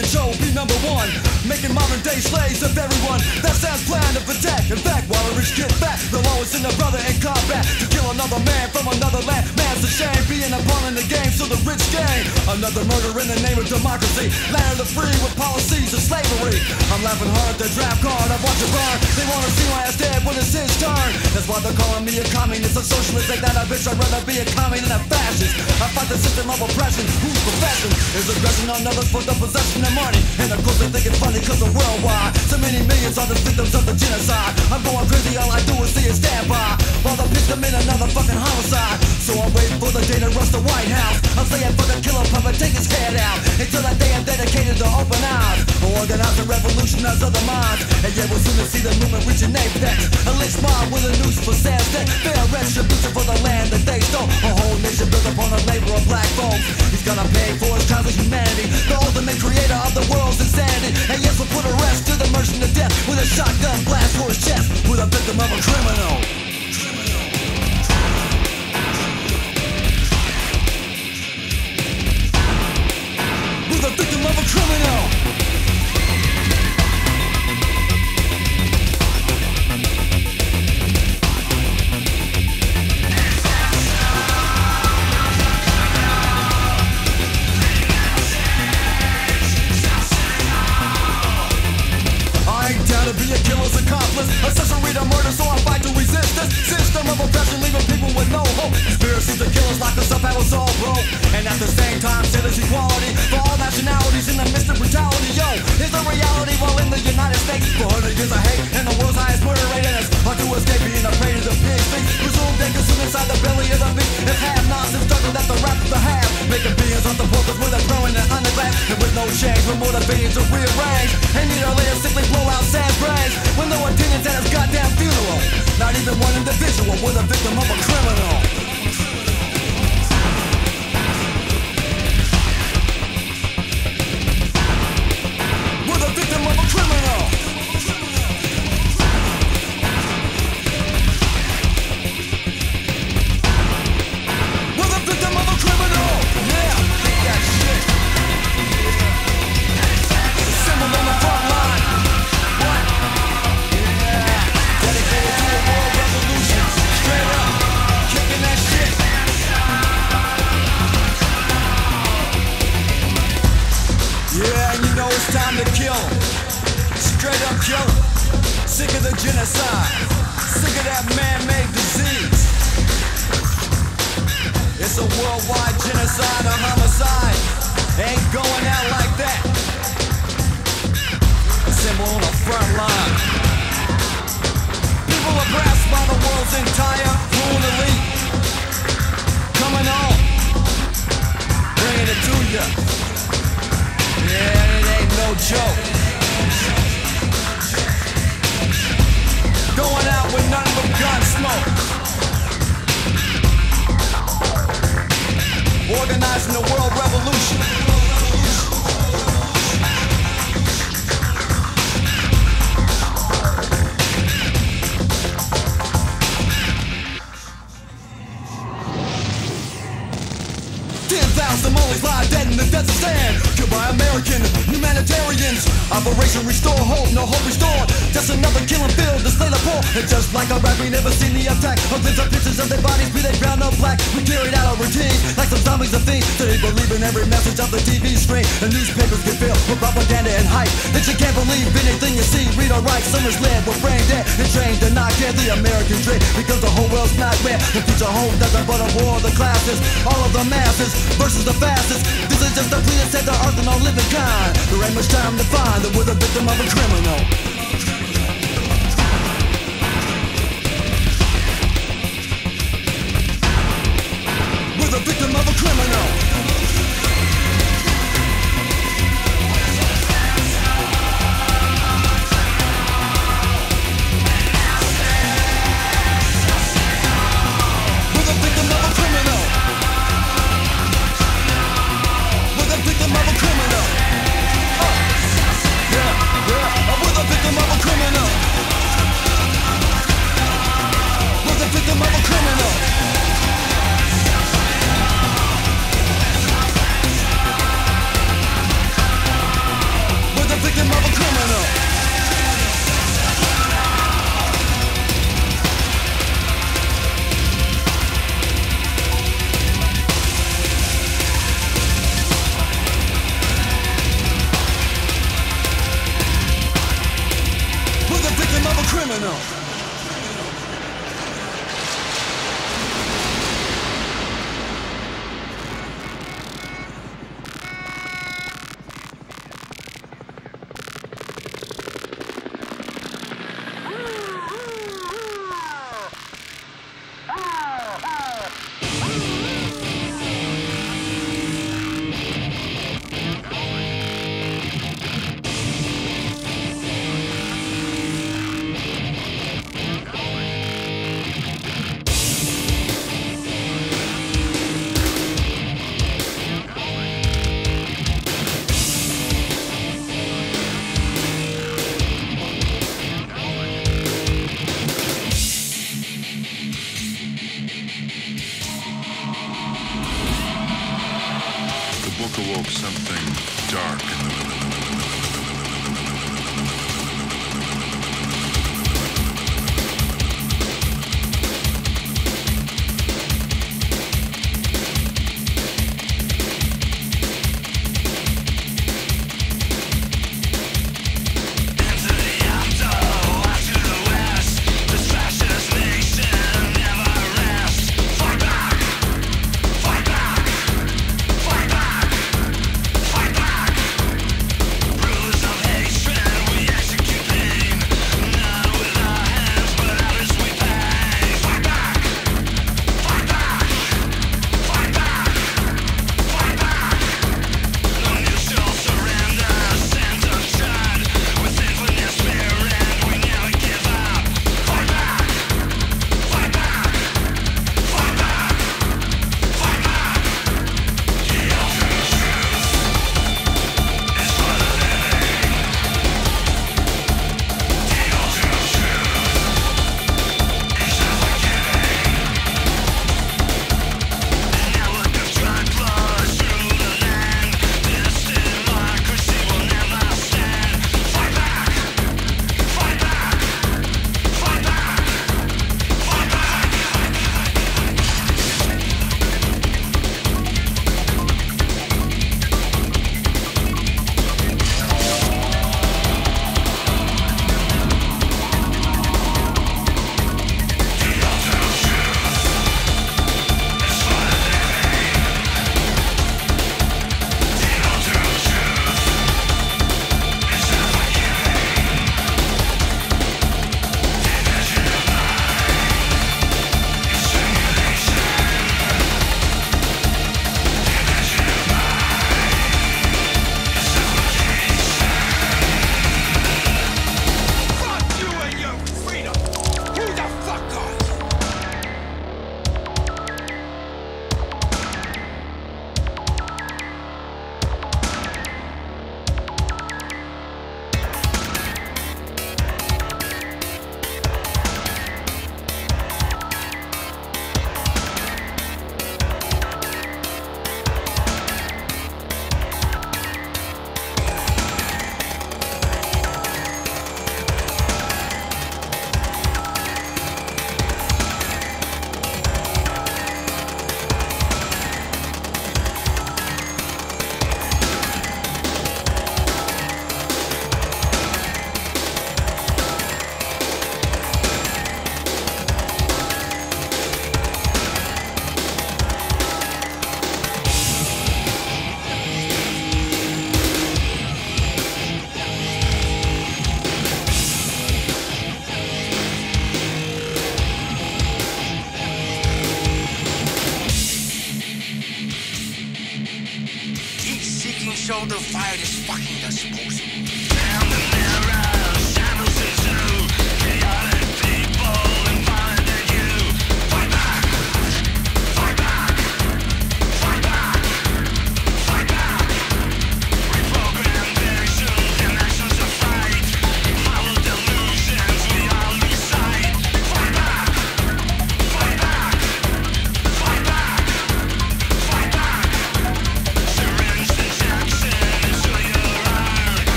control, be number one, making modern day slaves of everyone. That sounds plan of attack. In fact, while the rich get back, they'll always send a brother in combat to kill another man from another land. Man's a shame, being a pawn in the game, so the rich gain. Another murder in the name of democracy, land of the free with policies of slavery. I'm laughing hard at the draft card, I watch it burn. They wanna see my ass dead when it's his turn. That's why they're calling me a communist, a socialist, like that a bitch. I'd rather be a commie than a fascist. I fight the system of oppression, whose profession is aggression on others for the possession of money. And of course they think it's funny cause they're worldwide. So many millions are the victims of the genocide. I'm going crazy, all I do is see stand by. While they pitch them in another fucking homicide. So I'm waiting for the day to rush the White House. I'm saying for the killer puppet, take his head out. Until that day I'm dedicated to open eyes. Organize the revolution as other minds. And yeah, we'll soon see the movement reaching apex. A lynch mob with a noose for sales debt. Fair retribution for the land that they stole. A whole nation built upon a labor of black folks. He's gonna pay for his crimes of humanity. The ultimate creator of the world's insanity. And yes, we'll put a rest to the merchant of death with a shotgun blast for his chest. With a victim of a criminal. Criminal.